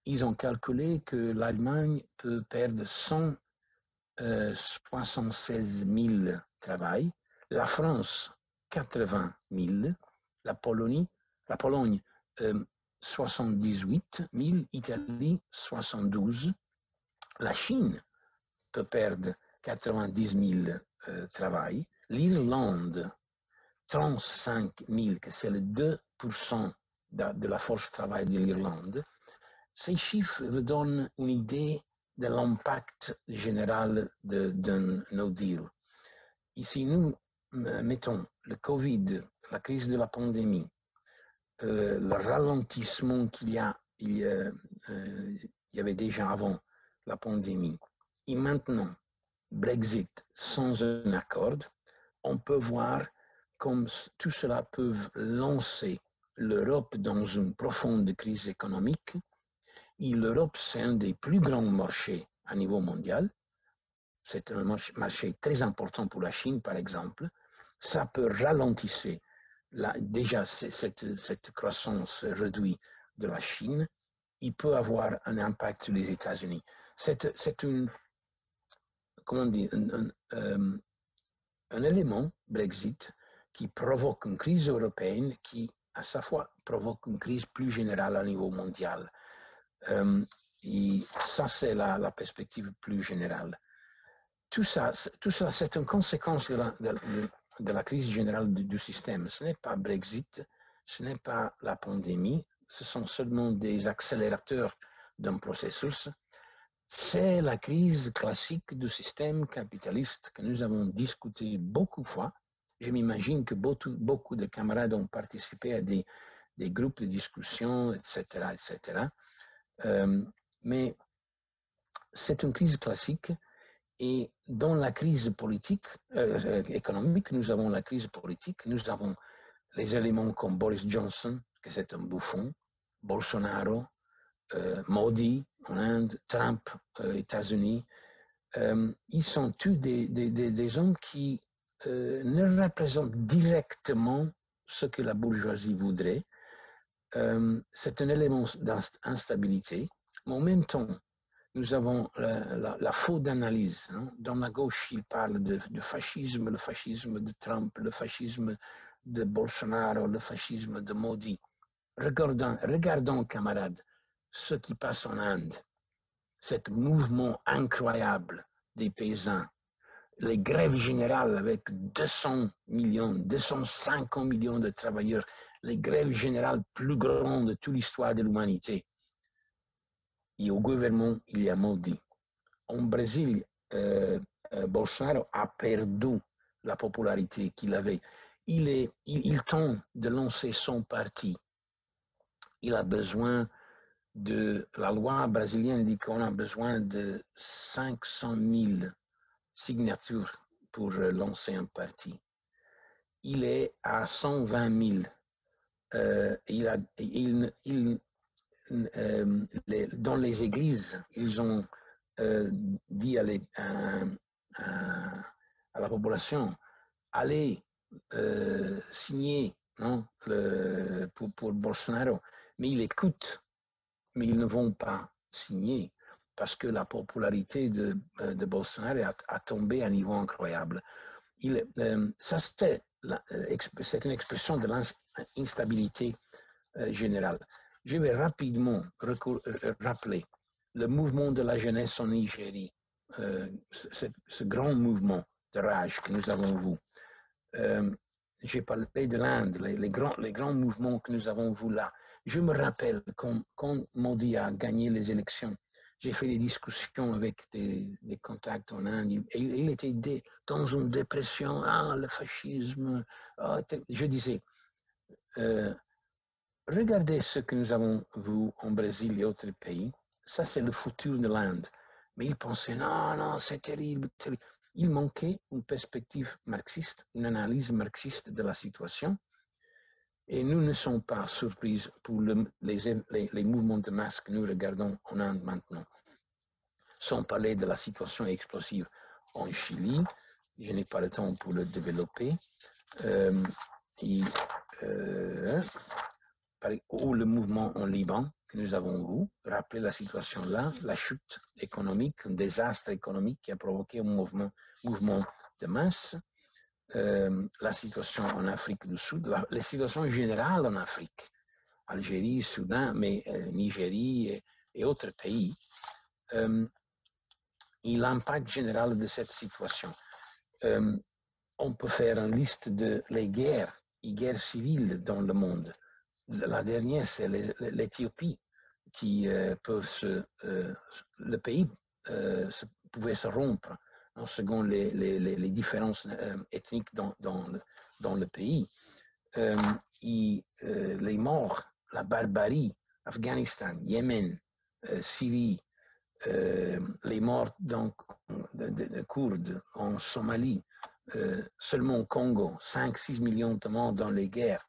A: Ils ont calculé que l'Allemagne peut perdre 176 000 travail la France, 80 000, la Pologne, la Pologne 78 000, Italie 72 la Chine peut perdre 90 000 euh, travail, l'Irlande 35 000, que c'est le 2 de, la force de travail de l'Irlande. Ces chiffres vous donnent une idée de l'impact général d'un no deal. Ici, nous, mettons, le Covid, la crise de la pandémie, euh, le ralentissement qu'il y euh, y avait déjà avant la pandémie, et maintenant, Brexit sans un accord, on peut voir comme tout cela peut lancer l'Europe dans une profonde crise économique. Et l'Europe, c'est un des plus grands marchés à niveau mondial. C'est un marché très important pour la Chine, par exemple ça peut ralentir déjà cette, cette, croissance réduite de la Chine. Il peut avoir un impact sur les États-Unis. C'est une, comment un, euh, un, élément, Brexit, qui provoque une crise européenne qui, à sa fois, provoque une crise plus générale à niveau mondial. Euh, et ça, c'est la, perspective plus générale. Tout ça, c'est une conséquence de la crise générale du, système. Ce n'est pas Brexit, ce n'est pas la pandémie, ce sont seulement des accélérateurs d'un processus. C'est la crise classique du système capitaliste que nous avons discuté beaucoup de fois. Je m'imagine que beaucoup, de camarades ont participé à des, groupes de discussion, etc., etc. Euh, mais c'est une crise classique et dans la crise politique, euh, économique, nous avons la crise politique, nous avons les éléments comme Boris Johnson, que c'est un bouffon, Bolsonaro, Modi en Inde, Trump euh, États-Unis. Euh, ils sont tous des, des, des, gens qui euh, ne représentent directement ce que la bourgeoisie voudrait. Euh, c'est un élément d'instabilité, mais en même temps, nous avons la faute d'analyse. Hein. Dans la gauche, il parle de, de, fascisme, le fascisme de Trump, le fascisme de Bolsonaro, le fascisme de Modi. Regardons, regardons camarades, ce qui passe en Inde, cet mouvement incroyable des paysans, les grèves générales avec 200 millions, 250 millions de travailleurs, les grèves générales plus grandes de toute l'histoire de l'humanité. Et au gouvernement, il y a maudit. En Brésil, euh, euh, Bolsonaro a perdu la popularité qu'il avait. Il, est, il, tente de lancer son parti. Il a besoin la loi brésilienne dit qu'on a besoin de 500 000 signatures pour lancer un parti. Il est à 120 000. Euh, il a, il, il, euh, dans les églises, ils ont euh, dit à, la population, allez euh, signer non, le, pour Bolsonaro, mais il écoute mais ils ne vont pas signer parce que la popularité de, euh, de Bolsonaro a, a, tombé à un niveau incroyable. Euh, ça, c'est euh, une expression de l'instabilité générale. Je vais rapidement rappeler le mouvement de la jeunesse en Nigérie, ce, grand mouvement de rage que nous avons vu. J'ai parlé de l'Inde, les, les, grands, les grands mouvements que nous avons vus là. Je me rappelle quand, quand Modi a gagné les élections, j'ai fait des discussions avec des, contacts en Inde et il était dans une dépression, ah, le fascisme. Ah, je disais, euh, regardez ce que nous avons vu en Brésil et autres pays, ça c'est le futur de l'Inde. Mais il pensait, non, non, c'est terrible, terrible. Il manquait une perspective marxiste, une analyse marxiste de la situation. Et nous ne sommes pas surpris pour le, les, mouvements de masse que nous regardons en Inde maintenant. Sans parler de la situation explosive en Chili, je n'ai pas le temps pour le développer, euh, euh, ou le mouvement en Liban que nous avons vu, rappeler la situation là, la chute économique, un désastre économique qui a provoqué un mouvement de masse, euh, la situation en Afrique du Sud, la, la, situation générale en Afrique, Algérie, Soudan, mais euh, Nigérie et, autres pays, euh, et l'impact général de cette situation. Euh, on peut faire une liste de les guerres, les guerres civiles dans le monde. La dernière, c'est l'Éthiopie, qui euh, peut se, euh, le pays se, pouvait se rompre selon les, différences euh, ethniques dans, le, pays. Euh, euh, les morts, la barbarie, Afghanistan, Yémen, Syrie, les morts donc, de, de, de, Kurdes en Somalie, seulement au Congo, 5-6 millions de morts dans les guerres.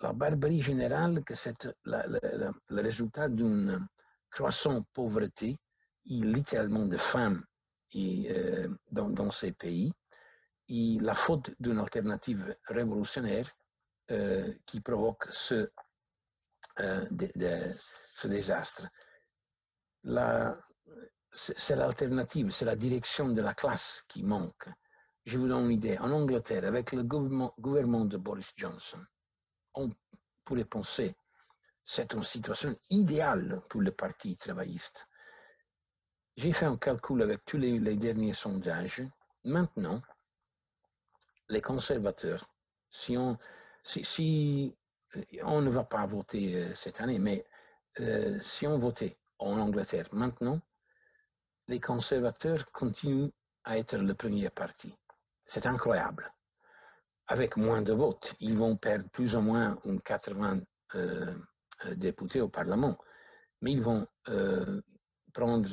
A: La barbarie générale, que c'est le résultat d'une croissante pauvreté et littéralement de faim et, euh, dans, ces pays, et la faute d'une alternative révolutionnaire euh, qui provoque ce, euh, ce désastre. C'est l'alternative, c'est la direction de la classe qui manque. Je vous donne une idée. En Angleterre, avec le gouvernement, de Boris Johnson, on pourrait penser c'est une situation idéale pour le Parti travailliste. J'ai fait un calcul avec tous les, derniers sondages. Maintenant, les conservateurs, si on, ne va pas voter euh, cette année, mais euh, si on votait en Angleterre maintenant, les conservateurs continuent à être le premier parti. C'est incroyable. Avec moins de votes, ils vont perdre plus ou moins 80 euh, euh, députés au Parlement, mais ils vont prendre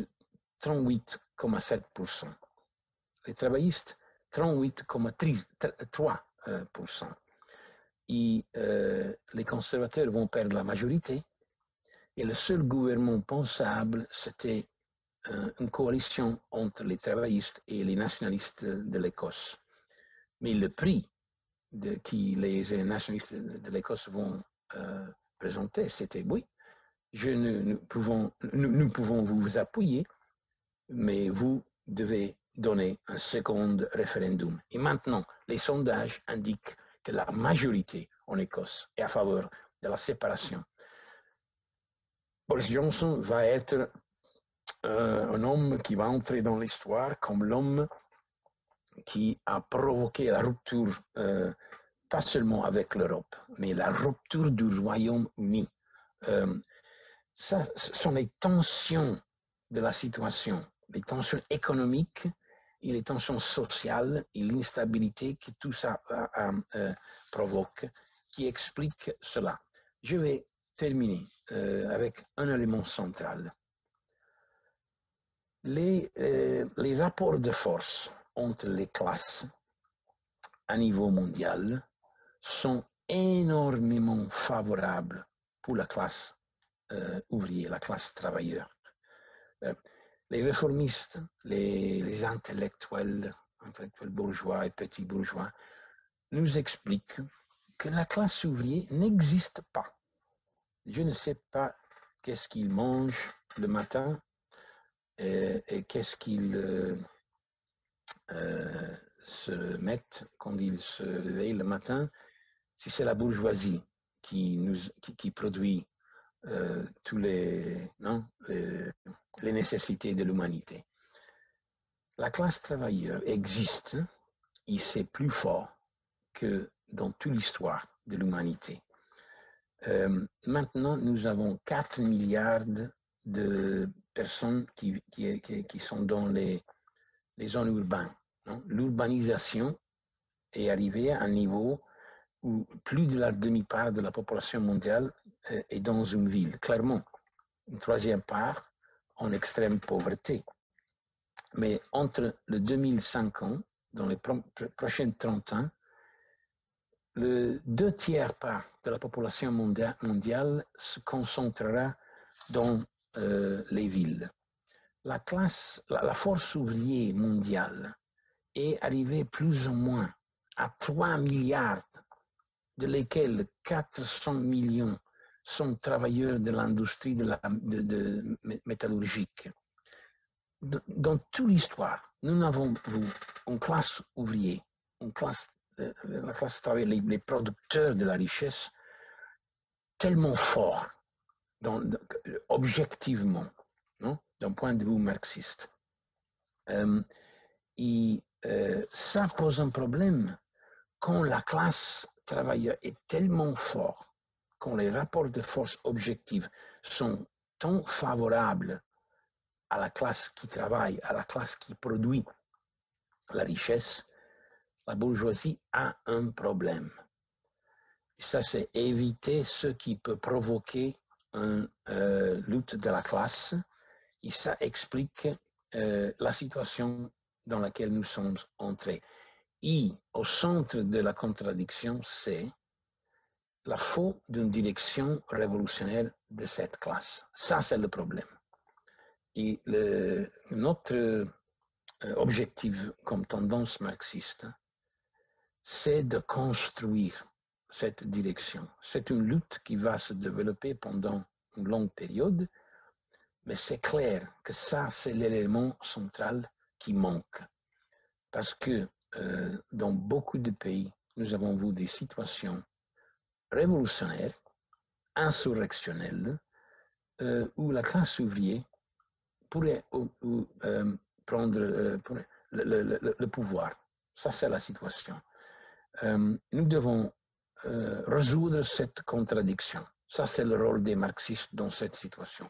A: 38,7%. Les travaillistes, 38,3%. Et les conservateurs vont perdre la majorité. Et le seul gouvernement pensable, c'était une coalition entre les travaillistes et les nationalistes de l'Écosse. Mais le prix de, que les nationalistes de l'Écosse vont euh, présenter, c'était oui, nous, pouvons vous appuyer, mais vous devez donner un second référendum. Et maintenant, les sondages indiquent que la majorité en Écosse est à faveur de la séparation. Boris Johnson va être euh, un homme qui va entrer dans l'histoire comme l'homme qui a provoqué la rupture, euh, pas seulement avec l'Europe, mais la rupture du Royaume-Uni. Euh, ce sont les tensions de la situation, les tensions économiques et les tensions sociales et l'instabilité que tout ça euh, provoque qui expliquent cela. Je vais terminer avec un élément central. Les, les rapports de force entre les classes à niveau mondial sont énormément favorables pour la classe euh, ouvrière, la classe travailleur. Euh, les réformistes, les, intellectuels, intellectuels bourgeois et petits bourgeois, nous expliquent que la classe ouvrière n'existe pas. Je ne sais pas qu'est-ce qu'ils mangent le matin et, et qu'est-ce qu'ils euh, se mettent quand ils se réveillent le matin, si c'est la bourgeoisie qui, produit euh, tous les, non, les, nécessités de l'humanité. La classe travailleuse existe et c'est plus fort que dans toute l'histoire de l'humanité. Euh, maintenant, nous avons 4 milliards de personnes qui, qui, qui sont dans les, les zones urbaines. L'urbanisation est arrivée à un niveau où plus de la demi-part de la population mondiale euh, est dans une ville, clairement. Une troisième part en extrême pauvreté. Mais entre le 2050, dans les prochaines 30 ans, le deux tiers part de la population mondiale se concentrera dans euh, les villes la classe, la, force ouvrière mondiale est arrivée plus ou moins à 3 milliards, de lesquels 400 millions sont travailleurs de l'industrie de, de, métallurgique. Dans toute l'histoire, nous avons vu une classe ouvrière, une classe, euh, la classe travailleuse, les, producteurs de la richesse, tellement fort, objectivement, d'un point de vue marxiste. Euh, et euh, ça pose un problème quand la classe travailleuse est tellement forte, quand les rapports de force objectifs sont tant favorables à la classe qui travaille, à la classe qui produit la richesse, la bourgeoisie a un problème. Ça, c'est éviter ce qui peut provoquer une euh, lutte de la classe et ça explique euh, la situation dans laquelle nous sommes entrés. Et au centre de la contradiction, c'est la faute d'une direction révolutionnaire de cette classe. Ça, c'est le problème. Et notre euh, objectif comme tendance marxiste, c'est de construire cette direction. C'est une lutte qui va se développer pendant une longue période mais c'est clair que ça, c'est l'élément central qui manque. Parce que euh, dans beaucoup de pays, nous avons vu des situations révolutionnaires, insurrectionnelles, euh, où la classe ouvrière pourrait euh, prendre le, pouvoir. Ça, c'est la situation. nous devons résoudre cette contradiction. Ça, c'est le rôle des marxistes dans cette situation.